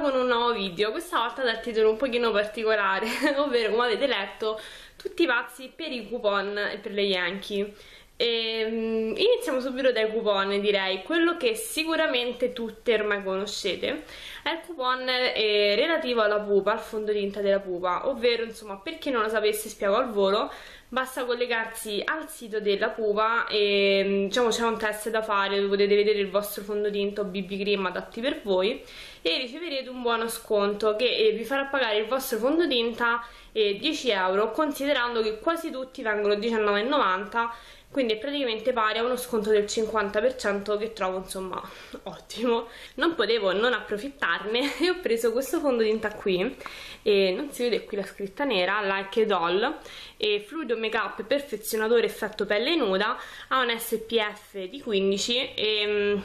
con un nuovo video, questa volta dal titolo un pochino particolare, ovvero come avete letto tutti i pazzi per i coupon e per le Yankee. E, um, iniziamo subito dai coupon direi, quello che sicuramente tutte ormai conoscete. È il coupon eh, relativo alla pupa, al fondotinta della pupa, ovvero insomma per chi non lo sapesse spiego al volo, basta collegarsi al sito della pupa e mm, diciamo c'è un test da fare dove potete vedere il vostro fondotinta o BB cream adatti per voi e riceverete un buono sconto che eh, vi farà pagare il vostro fondotinta eh, 10 euro considerando che quasi tutti vengono 19,90 quindi è praticamente pari a uno sconto del 50% che trovo insomma ottimo. Non potevo non approfittarne e ho preso questo fondotinta qui e non si vede qui la scritta nera like a doll e fluido make up perfezionatore effetto pelle nuda ha un SPF di 15 e mm,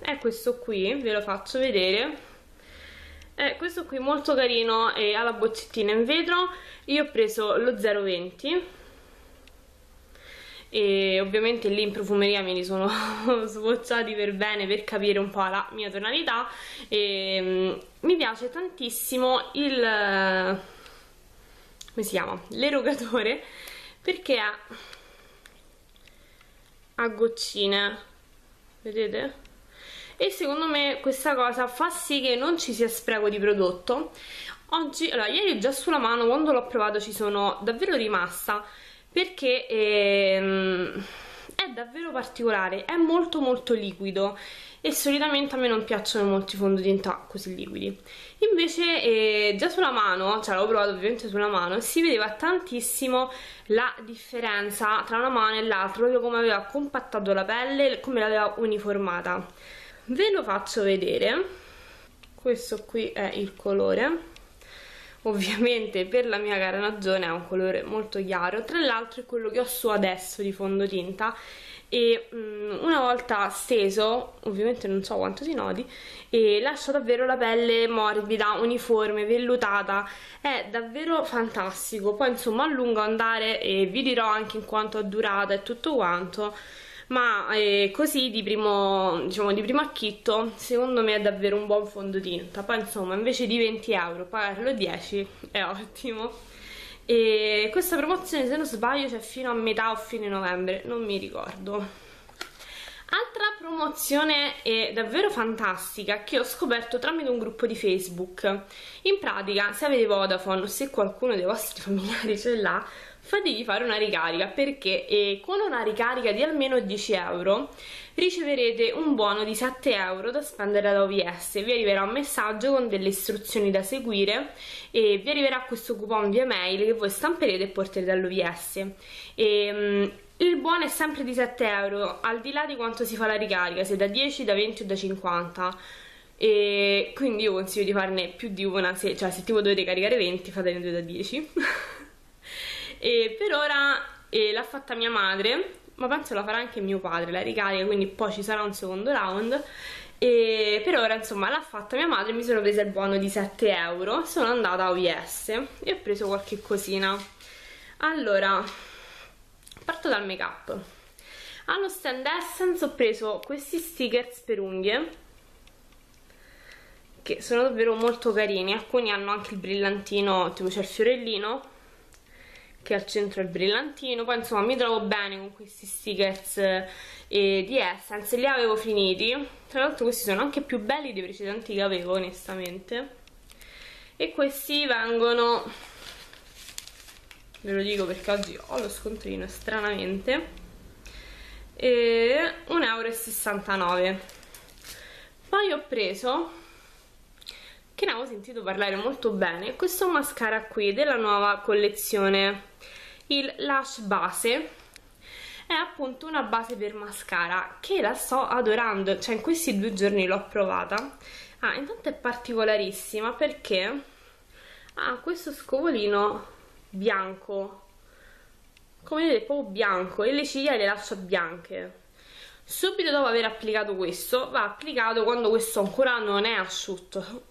è questo qui ve lo faccio vedere eh, questo qui molto carino e ha la boccettina in vetro io ho preso lo 020 e ovviamente lì in profumeria me li sono swatchati per bene per capire un po' la mia tonalità e um, mi piace tantissimo il come si chiama? l'erogatore perché ha a goccine vedete? E secondo me questa cosa fa sì che non ci sia spreco di prodotto. Oggi, allora ieri già sulla mano quando l'ho provato ci sono davvero rimasta perché ehm, è davvero particolare, è molto molto liquido e solitamente a me non piacciono molti fondotinta così liquidi. Invece eh, già sulla mano, cioè l'ho provato ovviamente sulla mano si vedeva tantissimo la differenza tra una mano e l'altra proprio come aveva compattato la pelle come l'aveva uniformata ve lo faccio vedere. Questo qui è il colore. Ovviamente per la mia carnagione è un colore molto chiaro. Tra l'altro è quello che ho su adesso di fondotinta. E um, una volta steso ovviamente non so quanto si noti e lascia davvero la pelle morbida, uniforme, vellutata. È davvero fantastico. Poi insomma a lungo andare e vi dirò anche in quanto a durata e tutto quanto ma eh, così di primo, diciamo, di primo acchitto secondo me è davvero un buon fondotinta. Poi insomma invece di 20 euro pagarlo 10 è ottimo. E questa promozione se non sbaglio c'è fino a metà o fine novembre non mi ricordo. Altra promozione è davvero fantastica che ho scoperto tramite un gruppo di Facebook. In pratica, se avete Vodafone o se qualcuno dei vostri familiari ce l'ha, fategli fare una ricarica perché eh, con una ricarica di almeno 10 euro riceverete un buono di 7 euro da spendere da OVS vi arriverà un messaggio con delle istruzioni da seguire e vi arriverà questo coupon via mail che voi stamperete e porterete all'OVS e, um, il buono è sempre di 7 euro al di là di quanto si fa la ricarica se da 10, da 20 o da 50 e quindi io consiglio di farne più di una se, cioè se tipo dovete caricare 20 fatene due da 10 e per ora eh, l'ha fatta mia madre ma penso la farà anche mio padre la ricarica quindi poi ci sarà un secondo round. E per ora insomma l'ha fatta mia madre mi sono presa il buono di 7 euro sono andata a OVS e ho preso qualche cosina. Allora parto dal make up allo stand Essence ho preso questi stickers per unghie che sono davvero molto carini alcuni hanno anche il brillantino tipo c'è il fiorellino che al centro è il brillantino. Poi insomma mi trovo bene con questi stickers eh, di Essence. Li avevo finiti. Tra l'altro questi sono anche più belli dei precedenti che avevo onestamente. E questi vengono ve lo dico perché oggi ho lo scontrino stranamente e 1,69 euro poi ho preso che ne avevo sentito parlare molto bene questo mascara qui della nuova collezione il Lush Base è appunto una base per mascara che la sto adorando cioè in questi due giorni l'ho provata. Ah, intanto è particolarissima perché ha questo scovolino bianco come vedete proprio bianco e le ciglia le lascia bianche. Subito dopo aver applicato questo va applicato quando questo ancora non è asciutto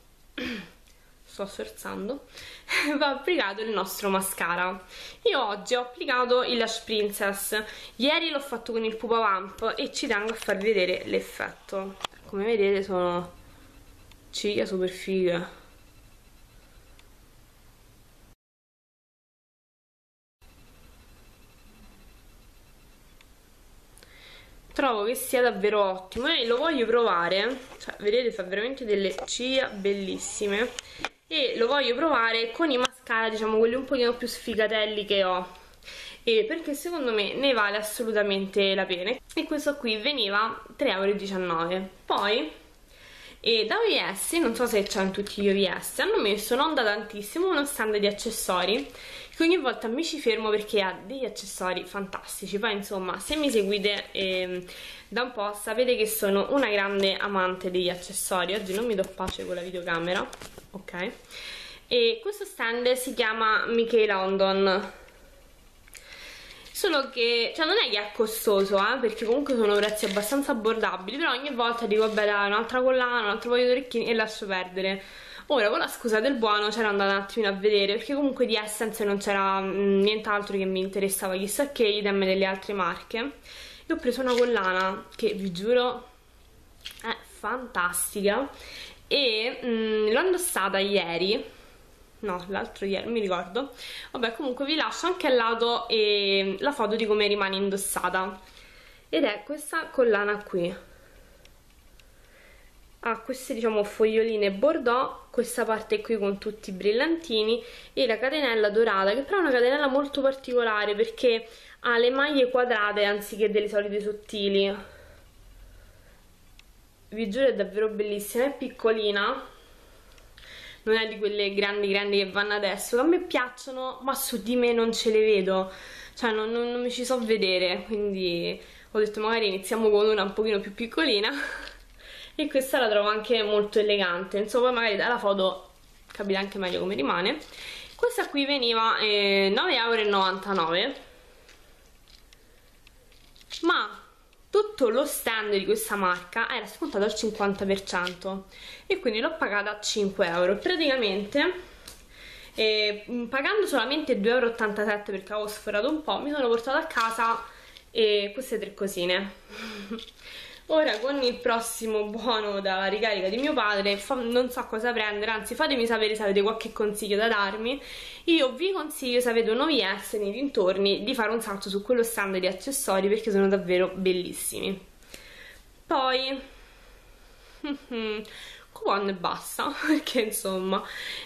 sto scherzando. Va applicato il nostro mascara. Io oggi ho applicato il Lash Princess. Ieri l'ho fatto con il Pupa Vamp e ci tengo a farvi vedere l'effetto. Come vedete sono ciglia super fighe trovo che sia davvero ottimo e lo voglio provare. Cioè vedete fa veramente delle ciglia bellissime. E lo voglio provare con i mascara diciamo quelli un pochino più sfigatelli che ho. E perché secondo me ne vale assolutamente la pena. E questo qui veniva 3,19€ poi e da OVS, non so se c'è in tutti gli OVS, hanno messo non da tantissimo uno stand di accessori che ogni volta mi ci fermo perché ha degli accessori fantastici. Poi insomma se mi seguite eh, da un po' sapete che sono una grande amante degli accessori. Oggi non mi do pace con la videocamera ok? E questo stand si chiama Mickey London Solo che, cioè non è che è costoso, eh, perché comunque sono prezzi abbastanza abbordabili, però ogni volta dico, vabbè dai, un'altra collana, un altro paio di orecchini e lascio perdere. Ora, con la scusa del buono, c'era andata un attimino a vedere, perché comunque di Essence non c'era mm, nient'altro che mi interessava, chissà che idem delle altre marche. E ho preso una collana che, vi giuro, è fantastica e mm, l'ho indossata ieri. No, l'altro ieri, mi ricordo. Vabbè comunque vi lascio anche al lato eh, la foto di come rimane indossata. Ed è questa collana qui ha queste diciamo foglioline bordeaux questa parte qui con tutti i brillantini e la catenella dorata che però è una catenella molto particolare perché ha le maglie quadrate anziché delle solite sottili. Vi giuro è davvero bellissima è piccolina non è di quelle grandi grandi che vanno adesso. A me piacciono ma su di me non ce le vedo. Cioè non, non, non mi ci so vedere quindi ho detto magari iniziamo con una un pochino più piccolina e questa la trovo anche molto elegante. Insomma magari dalla foto capite anche meglio come rimane. Questa qui veniva eh, 9,99€ ma tutto lo stand di questa marca era scontato al 50% e quindi l'ho pagata a 5 euro. Praticamente eh, pagando solamente 2,87 euro perché avevo sforato un po' mi sono portata a casa eh, queste tre cosine Ora con il prossimo buono da ricarica di mio padre non so cosa prendere, anzi fatemi sapere se avete qualche consiglio da darmi. Io vi consiglio se avete un OVS nei dintorni di fare un salto su quello stand di accessori perché sono davvero bellissimi. Poi... coupon e basta perché insomma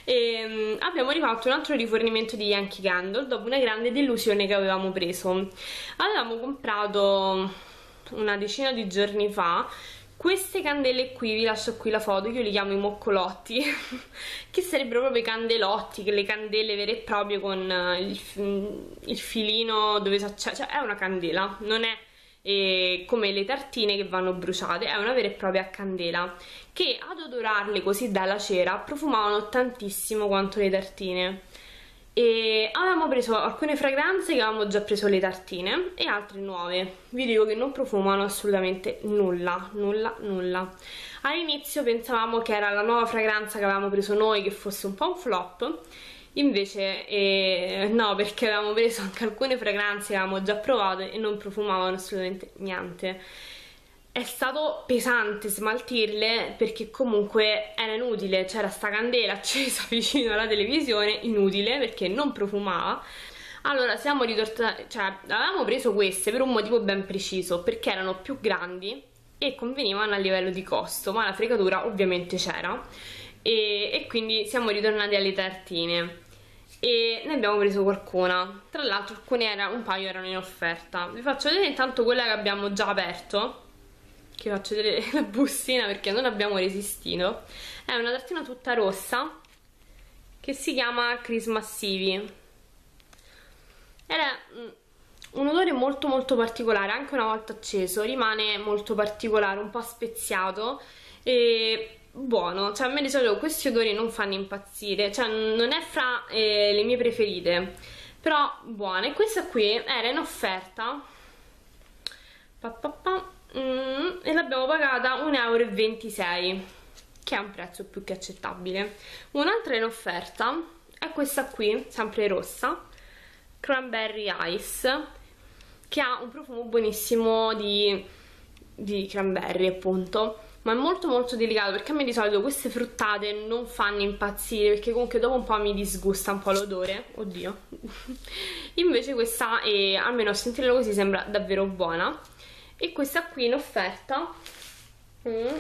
ehm, abbiamo rifatto un altro rifornimento di Yankee Candle dopo una grande delusione che avevamo preso avevamo comprato una decina di giorni fa queste candele qui, vi lascio qui la foto, io li chiamo i moccolotti che sarebbero proprio i candelotti, le candele vere e proprie con eh, il, il filino dove si accende, cioè è una candela, non è eh, come le tartine che vanno bruciate, è una vera e propria candela che ad odorarle così dalla cera profumavano tantissimo quanto le tartine e avevamo preso alcune fragranze che avevamo già preso le tartine e altre nuove. Vi dico che non profumano assolutamente nulla nulla nulla. All'inizio pensavamo che era la nuova fragranza che avevamo preso noi che fosse un po' un flop. Invece eh, no perché avevamo preso anche alcune fragranze che avevamo già provato e non profumavano assolutamente niente è stato pesante smaltirle perché comunque era inutile, c'era sta candela accesa vicino alla televisione, inutile perché non profumava. Allora siamo ritornati, cioè avevamo preso queste per un motivo ben preciso, perché erano più grandi e convenivano a livello di costo, ma la fregatura ovviamente c'era. E, e quindi siamo ritornati alle tartine. E ne abbiamo preso qualcuna. Tra l'altro alcune era, un paio erano in offerta. Vi faccio vedere intanto quella che abbiamo già aperto che faccio vedere la bustina perché non abbiamo resistito è una tartina tutta rossa che si chiama Christmas Sivi ed è mm, un odore molto molto particolare anche una volta acceso rimane molto particolare un po' speziato e buono. Cioè a me di solito questi odori non fanno impazzire cioè non è fra eh, le mie preferite però buone. Questa qui era in offerta. Pa, pa, pa mm, e l'abbiamo pagata 1,26 euro che è un prezzo più che accettabile. Un'altra in offerta è questa qui, sempre rossa cranberry ice che ha un profumo buonissimo di, di cranberry appunto ma è molto molto delicato perché a me di solito queste fruttate non fanno impazzire perché comunque dopo un po' mi disgusta un po' l'odore. Oddio. Invece questa è, almeno a sentirla così sembra davvero buona e questa qui in offerta mm,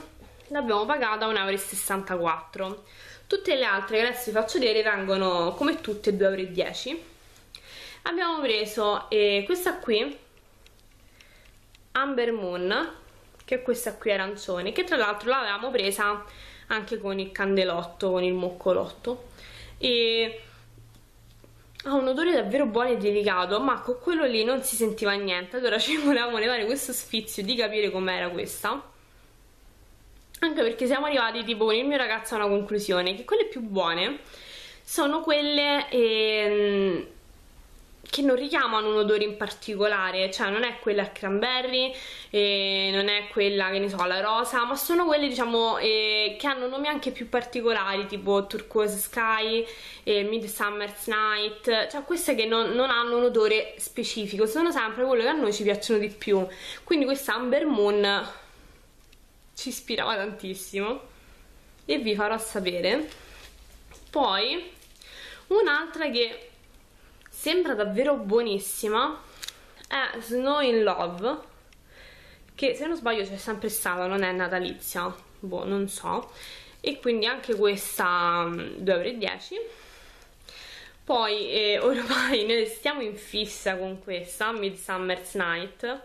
l'abbiamo pagata 1,64 euro tutte le altre che adesso vi faccio vedere vengono come tutte 2,10 euro abbiamo preso eh, questa qui Amber Moon che è questa qui arancione che tra l'altro l'avevamo presa anche con il candelotto con il moccolotto. E ha un odore davvero buono e delicato ma con quello lì non si sentiva niente. Allora ci volevamo levare questo sfizio di capire com'era questa. Anche perché siamo arrivati tipo con il mio ragazzo a una conclusione che quelle più buone sono quelle ehm, che non richiamano un odore in particolare, cioè non è quella al cranberry, eh, non è quella che ne so, la rosa, ma sono quelle diciamo eh, che hanno nomi anche più particolari, tipo Turquoise Sky, eh, Midsummer's Night, cioè queste che non, non, hanno un odore specifico, sono sempre quelle che a noi ci piacciono di più. Quindi questa Amber Moon ci ispirava tantissimo e vi farò sapere. Poi un'altra che sembra davvero buonissima è Snow in Love che se non sbaglio c'è sempre stata, non è natalizia. Boh, non so. E quindi anche questa 2,10 euro poi eh, ormai noi stiamo in fissa con questa Midsummer's Night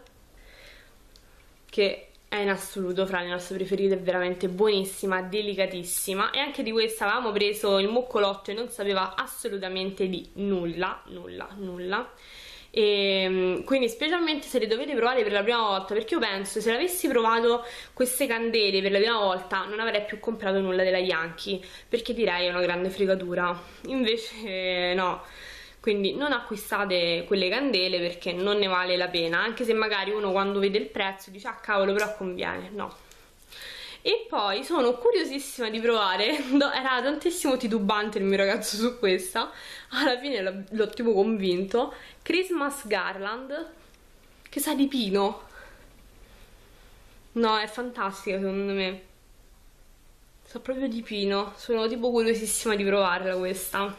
che è in assoluto fra le nostre preferite, è veramente buonissima, delicatissima. E anche di questa avevamo preso il moccolotto e non sapeva assolutamente di nulla, nulla, nulla. E ehm, quindi specialmente se le dovete provare per la prima volta perché io penso se avessi provato queste candele per la prima volta non avrei più comprato nulla della Yankee perché direi è una grande fregatura. Invece no quindi non acquistate quelle candele perché non ne vale la pena anche se magari uno quando vede il prezzo dice ah cavolo però conviene no. E poi sono curiosissima di provare era tantissimo titubante il mio ragazzo su questa alla fine l'ho tipo convinto. Christmas Garland che sa di pino? No è fantastica secondo me. Sa proprio di pino sono tipo curiosissima di provarla questa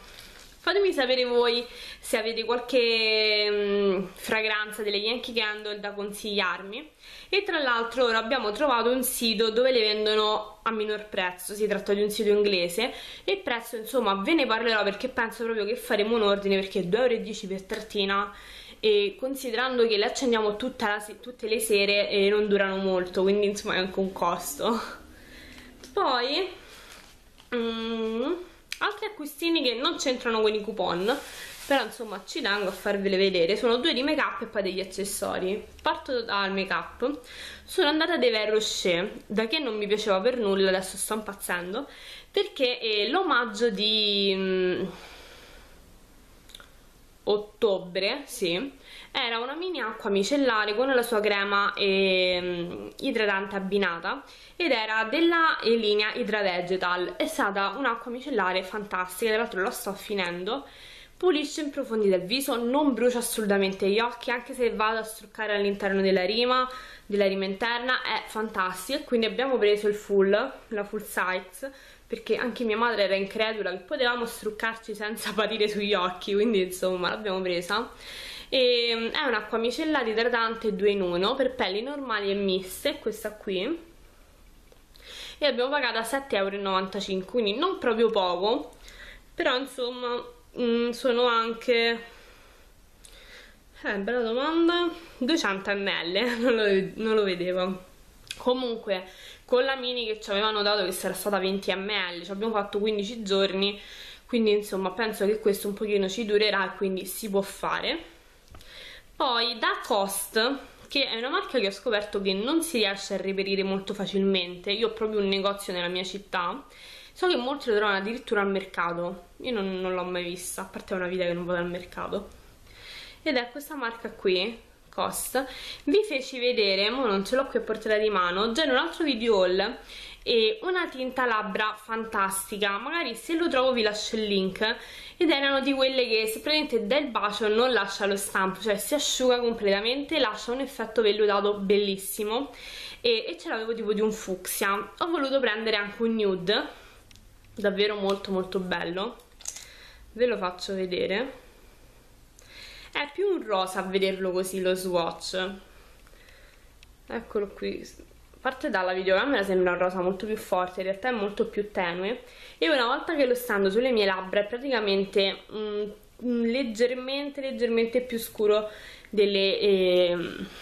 Fatemi sapere voi se avete qualche mh, mm, fragranza delle Yankee Candle da consigliarmi. E tra l'altro ora abbiamo trovato un sito dove le vendono a minor prezzo, si tratta di un sito inglese e il prezzo insomma ve ne parlerò perché penso proprio che faremo un ordine perché 2,10 euro per trattina e considerando che le accendiamo la, tutte le sere e non durano molto quindi insomma è anche un costo. Poi... Mm, altri acquistini che non c'entrano con i coupon però insomma ci tengo a farvele vedere. Sono due di make up e poi degli accessori. Parto dal make up sono andata dai Ver Rocher da che non mi piaceva per nulla adesso sto impazzendo perché è l'omaggio di um, ottobre sì era una mini acqua micellare con la sua crema eh, idratante abbinata ed era della linea Hydra Vegetal è stata un'acqua micellare fantastica tra l'altro la sto finendo pulisce in profondità il viso, non brucia assolutamente gli occhi, anche se vado a struccare all'interno della rima, della rima interna, è fantastica. Quindi abbiamo preso il full, la full size, perché anche mia madre era incredula che potevamo struccarci senza patire sugli occhi, quindi insomma l'abbiamo presa. E ehm, è un'acqua micellare idratante 2 in 1 per pelli normali e miste questa qui. E abbiamo pagato 7,95 euro quindi non proprio poco. Però insomma mh, mm, sono anche eh, bella domanda 200 ml non lo, non lo vedevo. Comunque con la mini che ci avevano dato che sarà stata 20 ml ci abbiamo fatto 15 giorni quindi insomma penso che questo un pochino ci durerà e quindi si può fare. Poi da Cost che è una marca che ho scoperto che non si riesce a reperire molto facilmente io ho proprio un negozio nella mia città so che molti lo trovano addirittura al mercato io non, non l'ho mai vista a parte una vita che non vado al mercato. Ed è questa marca qui Cost vi feci vedere, ma non ce l'ho qui a portata di mano già in un altro video haul e una tinta labbra fantastica. Magari se lo trovo vi lascio il link. Ed erano di quelle che se prendete del bacio non lascia lo stampo cioè si asciuga completamente lascia un effetto vellutato bellissimo. E, e ce l'avevo tipo di un fucsia. Ho voluto prendere anche un nude davvero molto molto bello. Ve lo faccio vedere è più un rosa a vederlo così lo swatch. Eccolo qui. Parte dalla videocamera sembra un rosa molto più forte in realtà è molto più tenue. E una volta che lo stando sulle mie labbra è praticamente mm, leggermente leggermente più scuro delle, eh,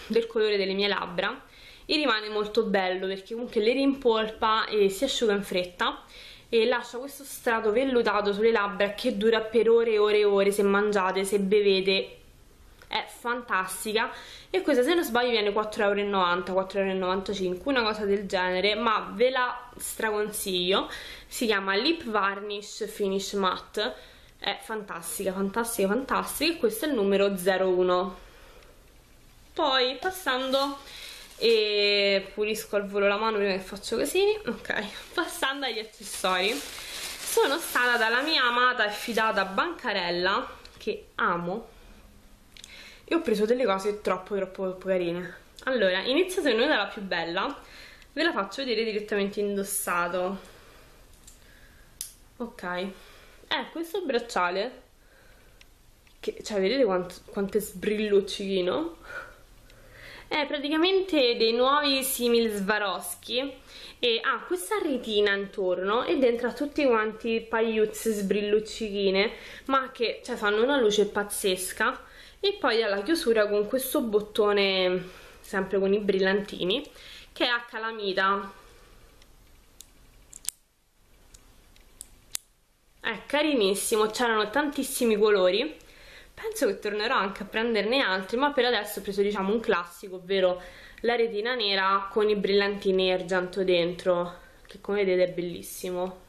del colore delle mie labbra. E rimane molto bello perché comunque le rimpolpa e si asciuga in fretta e lascia questo strato vellutato sulle labbra che dura per ore e ore e ore se mangiate, se bevete è fantastica. E questa se non sbaglio viene 4,90€, 4,95€ una cosa del genere ma ve la straconsiglio. Si chiama Lip Varnish Finish Matte. È fantastica, fantastica, fantastica. E questo è il numero 01 poi passando e pulisco al volo la mano prima che faccio casini. Ok, passando agli accessori. Sono stata dalla mia amata e fidata bancarella che amo e ho preso delle cose troppo troppo troppo carine. Allora, inizio secondo me dalla più bella. Ve la faccio vedere direttamente indossato. Ok. Eh, questo bracciale che, cioè vedete quanto, quanto è sbrilluccichino è praticamente dei nuovi simili Swarovski e ha questa retina intorno e dentro ha tutti quanti pagliuzze sbrilluccichine ma che cioè, fanno una luce pazzesca e poi ha la chiusura con questo bottone sempre con i brillantini che è a calamita. È carinissimo c'erano tantissimi colori. Penso che tornerò anche a prenderne altri ma per adesso ho preso diciamo un classico ovvero la retina nera con i brillantini argento dentro che come vedete è bellissimo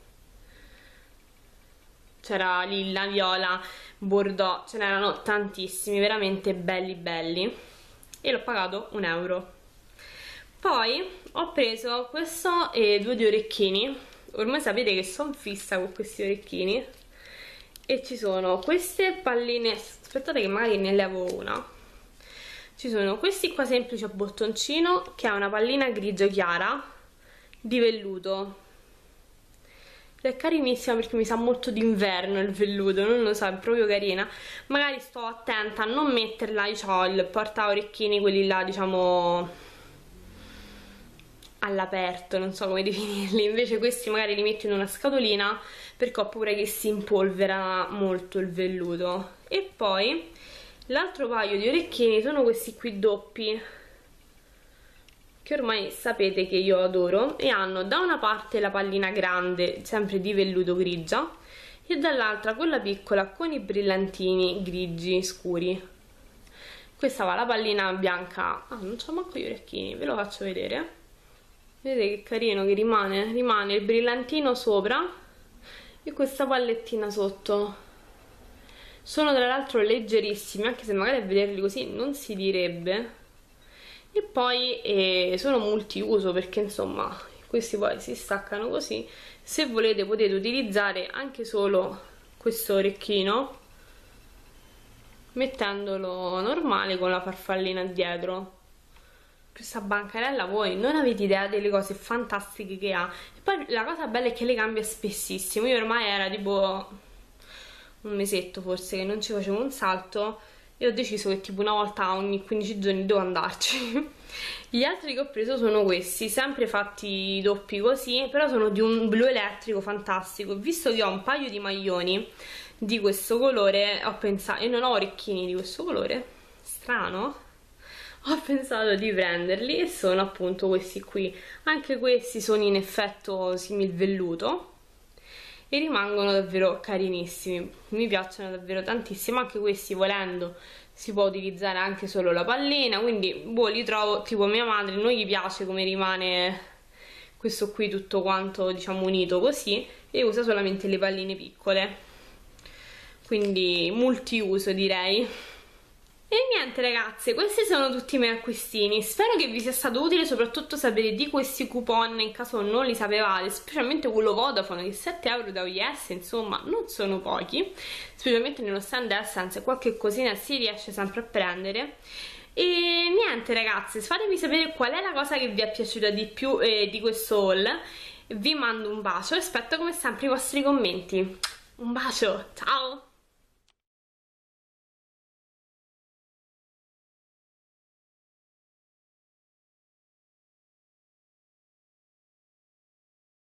c'era lilla, viola, bordeaux, ce n'erano tantissimi, veramente belli belli e l'ho pagato un euro. Poi ho preso questo e due di orecchini. Ormai sapete che sono fissa con questi orecchini. E ci sono queste palline aspettate che magari ne levo una. Ci sono questi qua semplici a bottoncino che ha una pallina grigio chiara di velluto è carinissima perché mi sa molto d'inverno il velluto, non lo so, è proprio carina. Magari sto attenta a non metterla, io ho il porta orecchini, quelli là, diciamo, all'aperto, non so come definirli. Invece questi magari li metto in una scatolina perché ho paura che si impolvera molto il velluto. E poi l'altro paio di orecchini sono questi qui doppi che ormai sapete che io adoro e hanno da una parte la pallina grande sempre di velluto grigia e dall'altra quella piccola con i brillantini grigi scuri. Questa va la pallina bianca. Ah non c'ho manco gli orecchini ve lo faccio vedere. Vedete che carino che rimane? Rimane il brillantino sopra e questa pallettina sotto. Sono tra l'altro leggerissimi anche se magari a vederli così non si direbbe e poi eh, sono multiuso perché insomma questi poi si staccano così. Se volete potete utilizzare anche solo questo orecchino mettendolo normale con la farfallina dietro. Questa bancarella voi non avete idea delle cose fantastiche che ha. E poi la cosa bella è che le cambia spessissimo. Io ormai era tipo un mesetto forse che non ci facevo un salto e ho deciso che tipo una volta ogni 15 giorni devo andarci. Gli altri che ho preso sono questi sempre fatti doppi così però sono di un blu elettrico fantastico. Visto che ho un paio di maglioni di questo colore ho pensato e non ho orecchini di questo colore? Strano. Ho pensato di prenderli e sono appunto questi qui. Anche questi sono in effetto simil velluto e rimangono davvero carinissimi. Mi piacciono davvero tantissimo anche questi volendo si può utilizzare anche solo la pallina quindi boh li trovo tipo mia madre non gli piace come rimane questo qui tutto quanto diciamo unito così e usa solamente le palline piccole. Quindi multiuso direi e niente ragazze, questi sono tutti i miei acquistini, spero che vi sia stato utile soprattutto sapere di questi coupon. In caso non li sapevate, specialmente quello Vodafone che 7 euro da OIS insomma non sono pochi, specialmente nello stand Essence qualche cosina si riesce sempre a prendere. E niente ragazze, fatemi sapere qual è la cosa che vi è piaciuta di più eh, di questo haul, vi mando un bacio e aspetto come sempre i vostri commenti, un bacio, ciao!